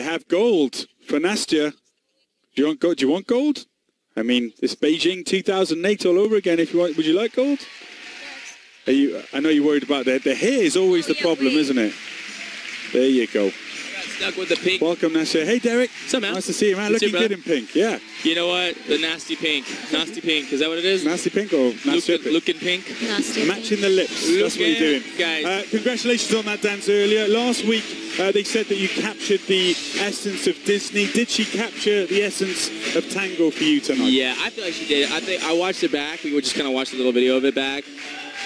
I have gold for Nastia. Do you want gold? Do you want gold? I mean, it's Beijing 2008 all over again. If you want, would you like gold? Are you? I know you're worried about the the hair is always oh, the yeah, problem, isn't it? There you go. Stuck with the pink. Welcome, Nastia. Hey, Derek. What's up, man? Nice to see you, man. Good Looking see you, good in pink. Yeah. You know what? The nasty pink. Nasty pink. Is that what it is? Nasty pink or Nastia Liukin, pink? looking pink. Nasty. Matching the lips. That's what you're doing. Looking, guys. Uh, congratulations on that dance earlier. Last week, uh, they said that you captured the essence of Disney. Did she capture the essence of tango for you tonight? Yeah, I feel like she did. I think I watched it back. We were just kind of watched a little video of it back.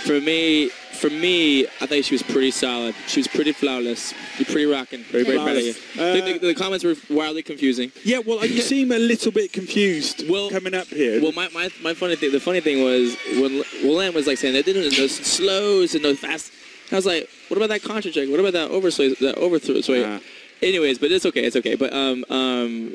For me, for me, I think she was pretty solid. She was pretty flawless. You're pretty rocking. Very, very proud of you. Uh, the, the, the comments were wildly confusing. Yeah, well, you seem a little bit confused Well- coming up here. Well, my, my, my funny thing, the funny thing was when Willan was like saying they didn't no slows and no fast. I was like, what about that contra check? What about that overthrow? That overthrow? So, Ah. anyways, but it's okay. It's okay. But um um,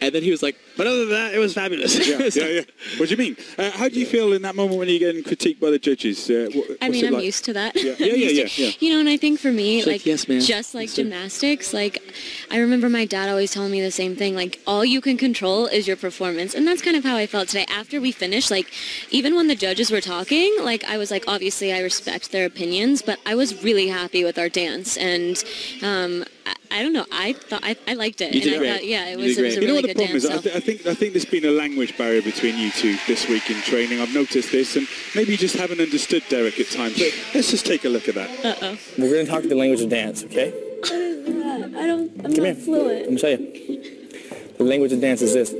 and then he was like, but other than that, it was fabulous. yeah, yeah, yeah. What do you mean? Uh, how do you feel in that moment when you're getting critiqued by the judges? Uh, wha- I mean, I'm like? used to that. Yeah. I'm Yeah, yeah, to- yeah, yeah. You know, and I think for me, like, like, "Yes, ma'am." just like Yes, sir. gymnastics, like I remember my dad always telling me the same thing. Like, all you can control is your performance, and that's kind of how I felt today. After we finished, like, even when the judges were talking, like, I was like, obviously, I respect their opinions, but I was really happy with our dance, and um, I, I don't know, I thought I, I liked it, You and did I thought, yeah, it was, did it was a great. You know really what the good problem is? dance. I, th- I think I think there's been a language barrier between you two this week in training. I've noticed this, and maybe you just haven't understood Derek at times. But let's just take a look at that. Uh-oh. We're gonna talk the language of dance, okay? I don't, I'm Come not here. fluent. Let me show you. The language of dance is this.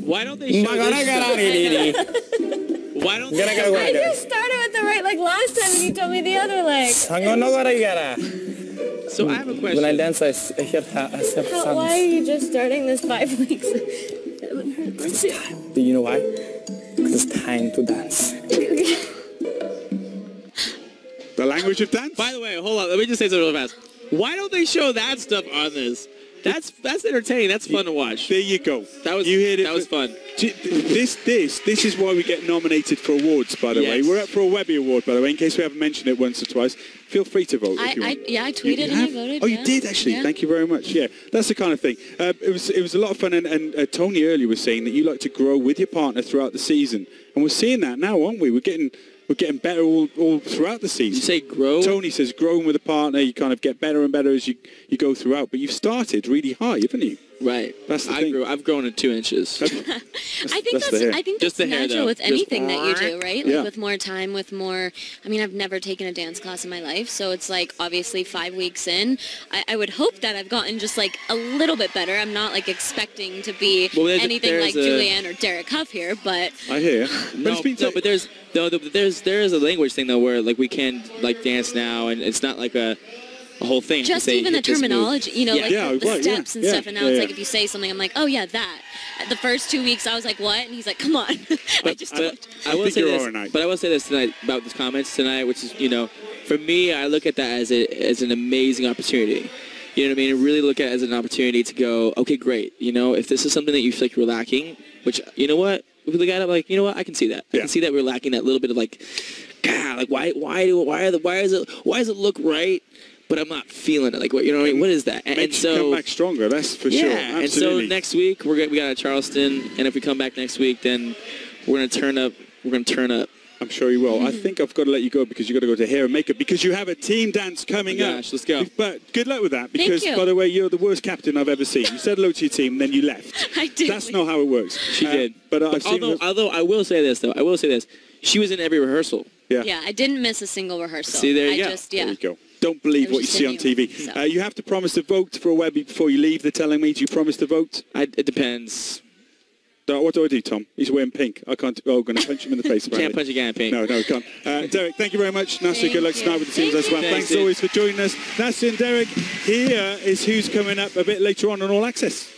Why don't they show this stuff? Why don't they last time and you told me the other leg. So I have a question. When I question. dance, I hear ha- I step How, why are you just starting this five weeks? Do you know why? Because it's time to dance. The language of dance. By the way, hold on. Let me just say something real fast. Why don't they show that stuff on this? That's that's entertaining. That's fun to watch. There you go. That was you heard it. that was fun. This, this, this is why we get nominated for awards. By the way, we're up for a Webby Award. By the way, in case we haven't mentioned it once or twice, feel free to vote I, if you I, yeah, I tweeted you and I voted. Oh, you did actually. Yeah. Thank you very much. Yeah, that's the kind of thing. Uh, it was it was a lot of fun, and, and uh, Tony earlier was saying that you like to grow with your partner throughout the season, and we're seeing that now, aren't we? We're getting we're getting better all, all throughout the season. You say grow? Tony says growing with a partner, you kind of get better and better as you, you go throughout. But you've started really high, haven't you? Right. That's the I thing. grew. I've grown in two inches. I think that's that's, the hair. I think Just that's the natural though. with Just- anything that you do, right? Like Yeah. with more time, with more. I mean, I've never taken a dance class in my life, so it's like obviously five weeks in. I, I would hope that I've gotten just like a little bit better. I'm not like expecting to be Well, anything like a- Julianne or Derek Hough here, but I hear. But no, it's been no, but there's no, there's there is a language thing though where like we can like dance now, and it's not like a, a whole thing. just say, even the hit this move. terminology, you know, Yeah. like Yeah, the, the right, yeah, steps and yeah, stuff. And now yeah, it's yeah. like if you say something, I'm like, oh yeah, that. The first two weeks, I was like, what? And he's like, come on. I just But don't. I will say this. all right. But I will say this tonight about these comments tonight, which is you know, for me, I look at that as a as an amazing opportunity. You know what I mean? And really look at it as an opportunity to go, okay, great. You know, if this is something that you feel like you're lacking, which you know what, if we look at it like, you know what, I can see that. I Yeah. can see that we're lacking that little bit of like, God, like why why do why are the why is it why does it look right, but I'm not feeling it? Like what you know what I mean? What is that? And, and makes you so come back stronger. That's for yeah, sure. and so next week we're gonna, we got a Charleston, and if we come back next week, then we're gonna turn up. We're gonna turn up. I'm sure you will. I think I've got to let you go because you've got to go to hair and makeup because you have a team dance coming Oh, up. let's go. But good luck with that because, you. by the way, you're the worst captain I've ever seen. You said hello to your team, then you left. I did. That's not how it works. She Uh, did, But I've although her- although I will say this though, I will say this. She was in every rehearsal. yeah. Yeah, I didn't miss a single rehearsal. See, there you I go. just, yeah. There you go. Don't believe what you see on TV. you, so. Uh, you have to promise to vote for a Webby before you leave. They're telling me. Do you promise to vote? I, it depends. Uh, What do I do, Tom? He's wearing pink. I can't. Oh, I'm going to punch him in the face. Can't punch a guy in pink. No, no, can't. Uh, Derek, thank you very much. Nastia, good luck tonight with the teams Thank as well. you. Thanks, Thanks, always for joining us. Nastia and Derek, here is who's coming up a bit later on on All Access.